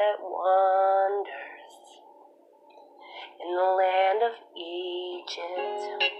that wanders in the land of Egypt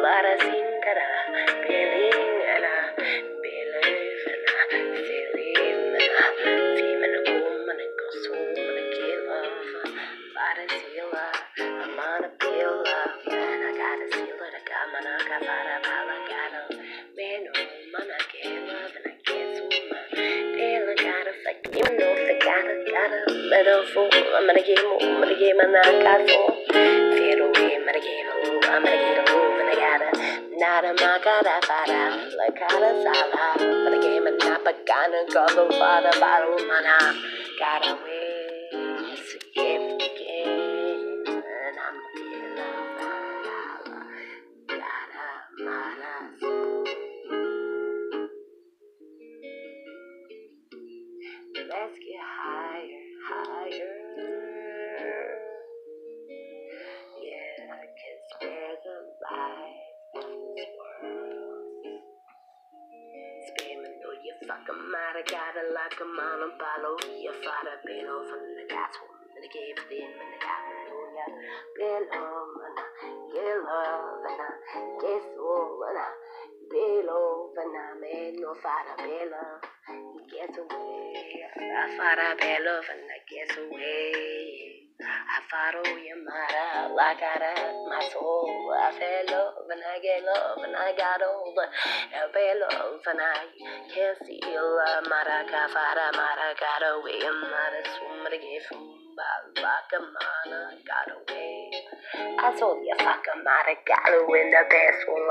I'm a lot of things that I feeling and I believe and and I give love zilla I'm on a love and I gotta seal it I got got fara pala gotta man oh man I get love and I get my feel I gotta like you know I gotta gotta little fool I'm gonna get more I'm gonna get my I the fara bottle mana gotta wait to give again and I'm feeling gotta gotta Let's get higher, higher. Yeah, cause we're the light you fucking might have got a like a man and follow you fought a bit off and the woman and the gave them and the got love and I get love and I get soul and I be love and I made no fight a be love. Get away. I fought a be love and I get away. I follow your like I got my soul. I feel love and I get love and I got the I feel love and I can't see love. Maraka fara maraka away. Mara summa give like a mana got away. I told you fuck a mara got in the best one.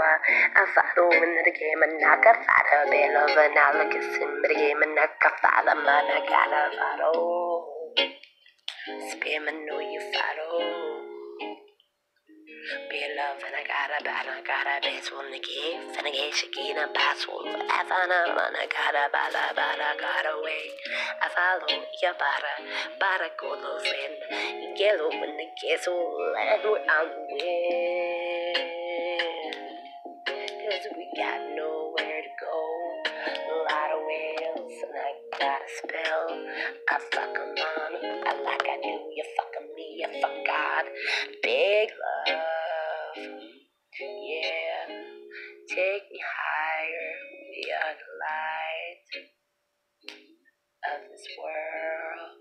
I follow in the game and I got fat be love and I look at the game and I got fat man I got a follow. Spam and know you follow. Oh. Be love and I got a bad, I got a best one to give. And I get shaking a pass one. I found a man, I got bala, bala, got away. I follow your bara, bara, go to friend. Yellow when the gets all and we're on the wind. Cause we got nowhere to go. A lot of whales, and I got a spell. I fuck 'em love, yeah. Take me higher, are the light of this world.